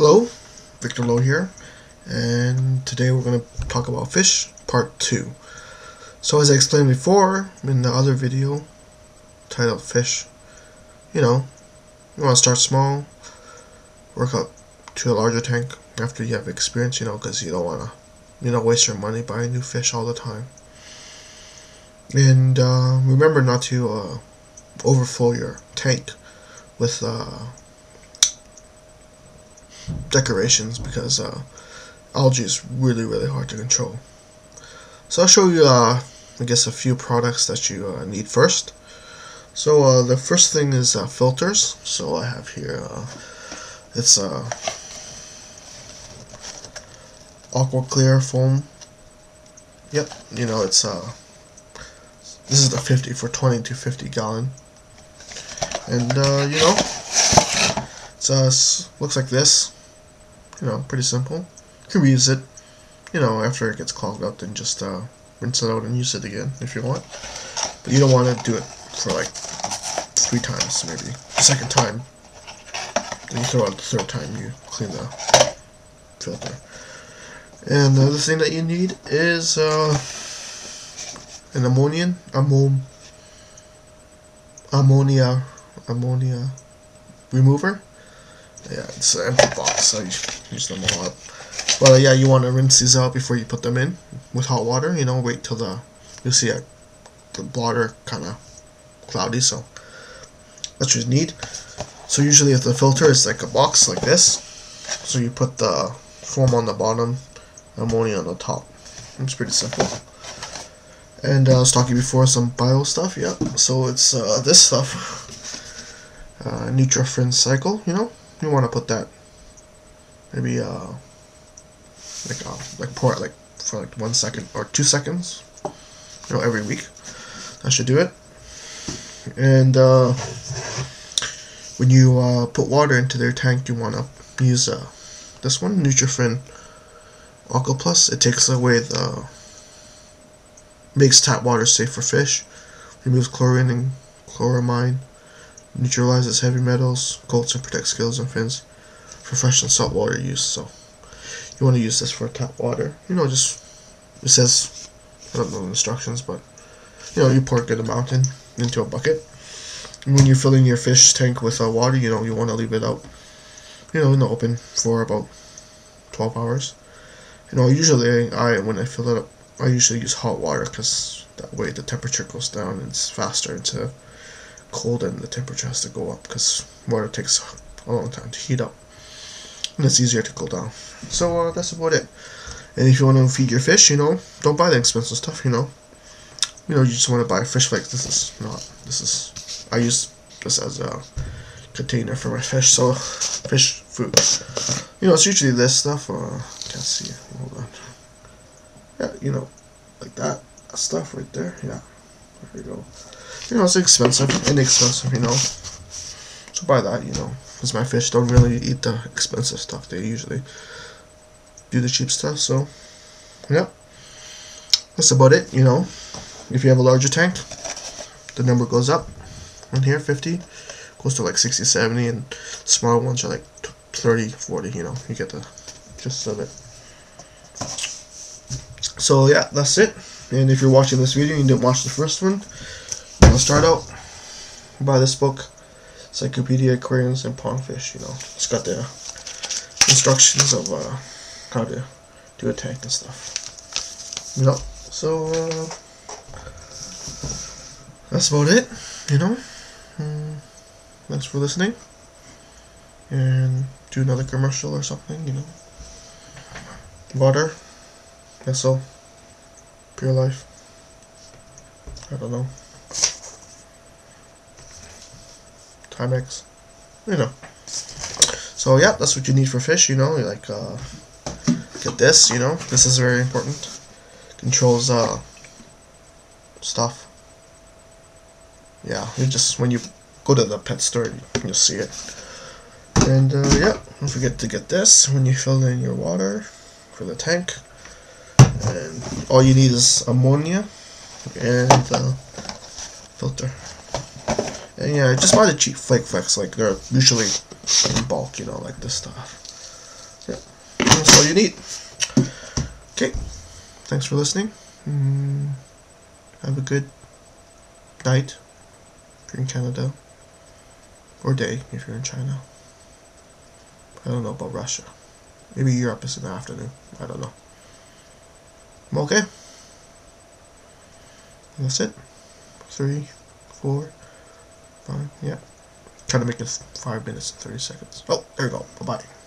Hello, Victor Lo here, and today we're going to talk about fish part 2. So as I explained before in the other video titled fish, you know, you want to start small, work up to a larger tank after you have experience, you know, because you don't want to, you know, waste your money buying new fish all the time. And uh, remember not to uh, overflow your tank with uh, decorations because uh, algae is really really hard to control. So I'll show you uh, I guess a few products that you uh, need first. So uh, the first thing is uh, filters. So I have here uh, it's uh, AquaClear foam. Yep, you know it's uh this is the 50 for 20 to 50 gallon. And uh, you know it's uh looks like this you know, pretty simple. You can reuse it, you know, after it gets clogged up, then just uh, rinse it out and use it again if you want. But you don't want to do it for like three times, maybe. The second time, then you throw out the third time, you clean the filter. And the other thing that you need is uh, an ammonium, ammon, ammonia, ammonia remover yeah, it's an empty box, so you use them all up. But yeah, you want to rinse these out before you put them in with hot water. You know, wait till the you see the water kind of cloudy, so that's what you need. So usually if the filter is like a box like this, so you put the foam on the bottom, ammonia on the top. It's pretty simple. And uh, I was talking before some bio stuff, yeah. So it's uh, this stuff, uh, Nutrafin Cycle, you know, you want to put that maybe uh like uh, like pour it like for like one second or two seconds you know every week. That should do it. And uh when you uh, put water into their tank you want to use uh this one Nutrafin Aqua Plus. It takes away the makes tap water safe for fish removes chlorine and chloramine neutralizes heavy metals, coats and protects scales and fins for fresh and salt water use. So you want to use this for tap water. You know, just it says I don't know the instructions, but you know, you pour a good amount in into a bucket. And when you're filling your fish tank with uh, water, you know, you want to leave it out, you know, in the open for about 12 hours. You know, usually I when I fill it up, I usually use hot water because that way the temperature goes down and it's faster to cold and the temperature has to go up because water takes a long time to heat up. And it's easier to cool down. So uh, that's about it. And if you want to feed your fish you know don't buy the expensive stuff you know. You know you just want to buy fish flakes this is not this is I use this as a container for my fish so fish food. You know it's usually this stuff uh can't see hold on. Yeah you know like that stuff right there yeah there we go you know, it's expensive, inexpensive, you know. So buy that, you know. Because my fish don't really eat the expensive stuff. They usually do the cheap stuff, so, yeah. That's about it, you know. If you have a larger tank, the number goes up. In here, 50. Goes to like 60, 70, and smaller ones are like 30, 40, you know. You get the gist of it. So, yeah, that's it. And if you're watching this video and you didn't watch the first one, I'll start out by this book, Encyclopedia Aquariums and Pondfish. You know, it's got the instructions of uh, how to do a tank and stuff. You know, so uh, that's about it. You know, mm, thanks for listening, and do another commercial or something. You know, water, all. Pure life. I don't know. Timex, you know. So yeah, that's what you need for fish, you know, like, uh, get this, you know, this is very important. Controls, uh, stuff. Yeah, you just, when you go to the pet store, you'll see it. And, uh, yeah, don't forget to get this when you fill in your water for the tank. All you need is ammonia and, uh, filter. And yeah, just buy the cheap flake flex, like they're usually in bulk, you know, like this stuff. Yeah, that's all you need. Okay, thanks for listening. Mm, have a good night if you're in Canada, or day if you're in China. I don't know about Russia. Maybe Europe is in the afternoon. I don't know. Okay. That's it. Three, four, five. Yeah. Trying to make it five minutes and 30 seconds. Oh, there you go. Bye bye.